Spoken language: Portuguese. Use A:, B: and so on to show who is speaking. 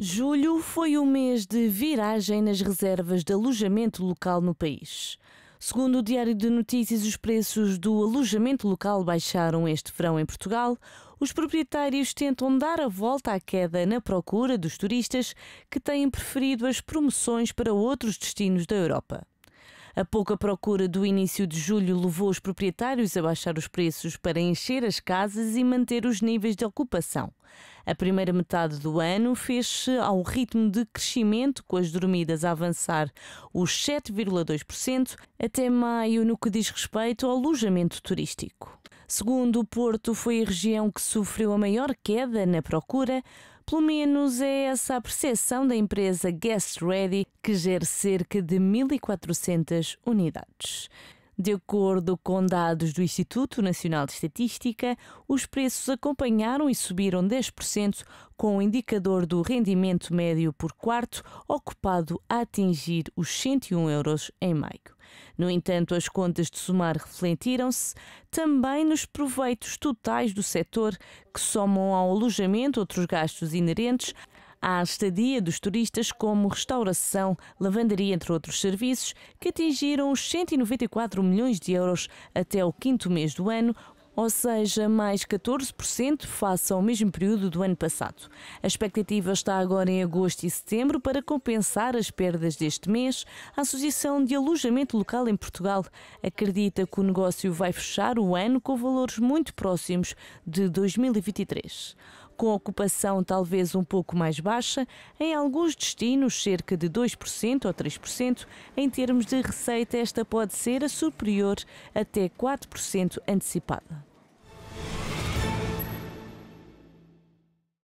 A: Julho foi o mês de viragem nas reservas de alojamento local no país. Segundo o Diário de Notícias, os preços do alojamento local baixaram este verão em Portugal. Os proprietários tentam dar a volta à queda na procura dos turistas que têm preferido as promoções para outros destinos da Europa. A pouca procura do início de julho levou os proprietários a baixar os preços para encher as casas e manter os níveis de ocupação. A primeira metade do ano fez-se ao ritmo de crescimento, com as dormidas a avançar os 7,2% até maio no que diz respeito ao alojamento turístico. Segundo o Porto, foi a região que sofreu a maior queda na procura, pelo menos é essa a percepção da empresa Guest Ready, que gera cerca de 1.400 unidades. De acordo com dados do Instituto Nacional de Estatística, os preços acompanharam e subiram 10%, com o indicador do rendimento médio por quarto ocupado a atingir os 101 euros em maio. No entanto, as contas de somar refletiram-se também nos proveitos totais do setor, que somam ao alojamento outros gastos inerentes à estadia dos turistas, como restauração, lavandaria, entre outros serviços, que atingiram os 194 milhões de euros até o quinto mês do ano, ou seja, mais 14% face ao mesmo período do ano passado. A expectativa está agora em agosto e setembro para compensar as perdas deste mês. A Associação de Alojamento Local em Portugal acredita que o negócio vai fechar o ano com valores muito próximos de 2023 com ocupação talvez um pouco mais baixa, em alguns destinos cerca de 2% ou 3%, em termos de receita esta pode ser a superior até 4% antecipada.